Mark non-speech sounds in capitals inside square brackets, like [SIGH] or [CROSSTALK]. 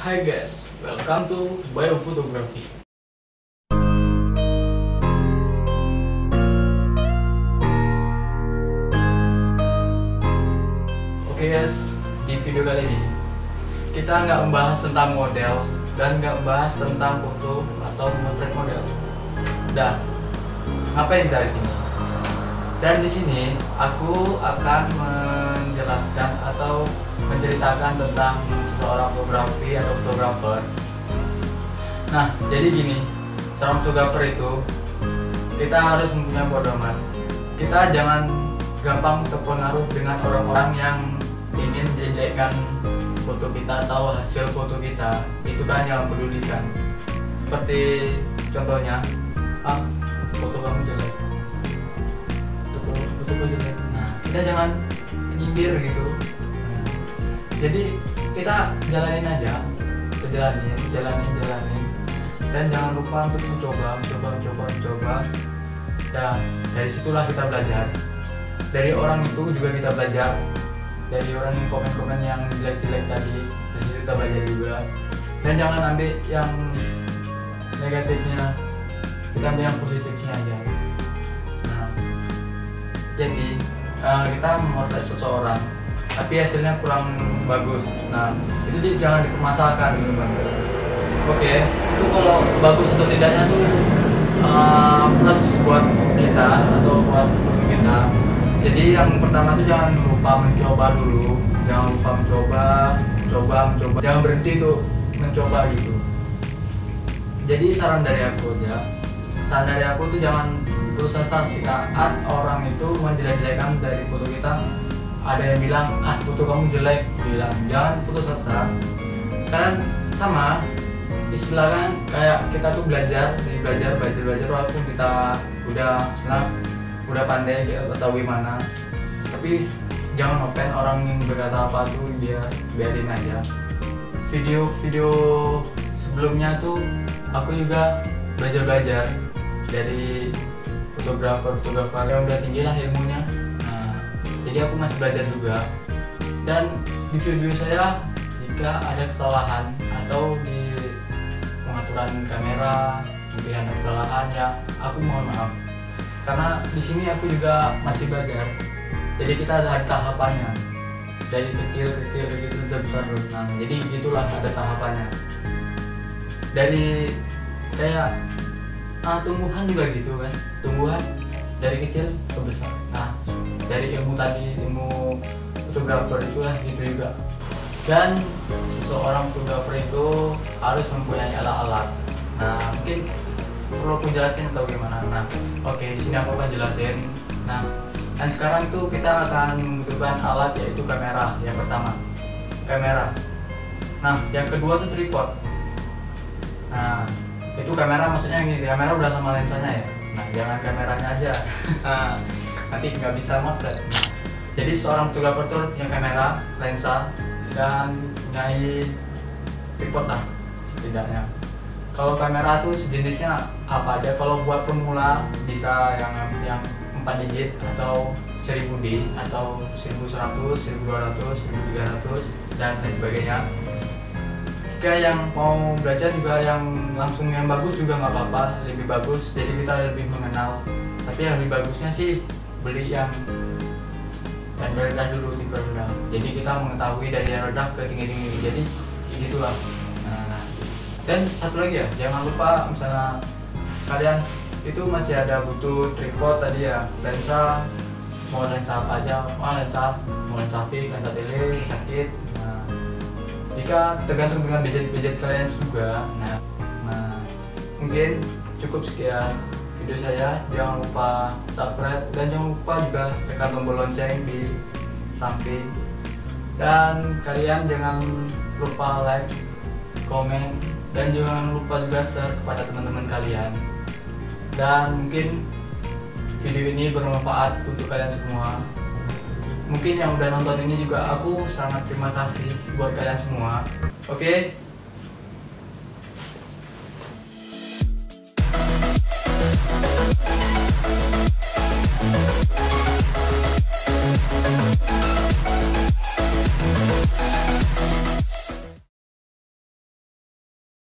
Hi guys, welcome to Biophotography. Oke guys, di video kali ini kita nggak membahas tentang model dan nggak membahas tentang foto atau memotret model. Ngapain kita di sini? Dan di sini aku akan menjelaskan atau menceritakan tentang seorang fotografi atau fotografer. Nah, jadi gini, seorang fotografer itu kita harus mempunyai pedoman. Kita jangan gampang terpengaruh dengan orang-orang yang ingin menjadikan foto kita atau hasil foto kita itu kan yang pedulikan seperti contohnya ah foto kamu jelek foto foto jelek nah kita jangan nyindir gitu jadi kita jalanin aja jalanin jalanin jalanin. Dan jangan lupa untuk mencoba mencoba mencoba mencoba. Dan dari situlah kita belajar. Dari orang itu juga kita belajar. Dari orang yang komen-komen yang jelek-jelek tadi dari situ kita belajar juga. Dan jangan ambil yang negatifnya kita ambil yang positifnya aja. Nah jadi eh, kita memotret seseorang tapi hasilnya kurang bagus. Nah itu jangan dipermasalahkan gitu bang oke itu kalau bagus atau tidaknya tuh eh, plus buat kita atau buat kita. Jadi yang pertama tuh jangan lupa mencoba dulu. Jangan lupa mencoba mencoba mencoba. Jangan berhenti tuh mencoba gitu. Jadi saran dari aku aja saran dari aku tuh jangan asa saat orang itu menjelek-jelekan dari foto kita ada yang bilang ah foto kamu jelek. Bilang jangan putus asa. Kan sama. Istilah kan kayak kita tuh belajar belajar belajar belajar walaupun kita udah senang udah pandai kita tahu gimana. Tapi jangan open orang yang berkata apa tuh dia biarin aja. Video video sebelumnya tuh aku juga belajar belajar dari fotografer fotografer yang udah tinggi lah ilmunya jadi aku masih belajar juga. Dan di video saya jika ada kesalahan atau di pengaturan kamera mungkin ada kesalahan ya aku mohon maaf. Karena di sini aku juga masih belajar. Jadi kita ada tahapannya. Dari kecil kecil begitu besar. Nah jadi gitulah ada tahapannya. Dari kayak ah, tumbuhan juga gitu kan. Tumbuhan dari kecil ke besar. Nah dari ilmu tadi ilmu fotografer itu lah gitu juga. Dan seseorang fotografer itu harus mempunyai alat-alat. Nah mungkin perlu aku jelasin atau gimana? Nah oke di sini aku akan jelasin. Nah dan sekarang tuh kita akan membutuhkan alat yaitu kamera yang pertama. Kamera. Nah yang kedua tuh tripod. Nah itu kamera maksudnya ini kamera udah sama lensanya ya? Nah jangan kameranya aja. [LAUGHS] Nah, nanti nggak bisa motret. Jadi seorang fotografer tuh punya kamera lensa dan punyai tripod lah setidaknya. Kalau kamera tuh sejenisnya apa aja? Kalau buat pemula bisa yang yang 4 digit atau 1000 D atau 1100, 1200, 1300 dan lain sebagainya. Jika yang mau belajar juga yang langsung yang bagus juga nggak apa-apa lebih bagus. Jadi kita lebih mengenal. Tapi yang lebih bagusnya sih beli yang yang rendah dulu tipe rendah. Jadi kita mengetahui dari yang rendah ke tinggi tinggi jadi ya gitulah. Nah, dan satu lagi ya jangan lupa misalnya kalian itu masih ada butuh tripod tadi ya lensa mau lensa apa aja mau lensa mau lensa fix lensa tele sakit nah jika tergantung dengan budget-budget kalian juga nah, nah mungkin cukup sekian video saya. Jangan lupa subscribe dan jangan lupa juga tekan tombol lonceng di samping. Dan kalian jangan lupa like komen dan jangan lupa juga share kepada teman-teman kalian. Dan mungkin video ini bermanfaat untuk kalian semua. Mungkin yang udah nonton ini juga aku sangat terima kasih buat kalian semua. Oke? Thank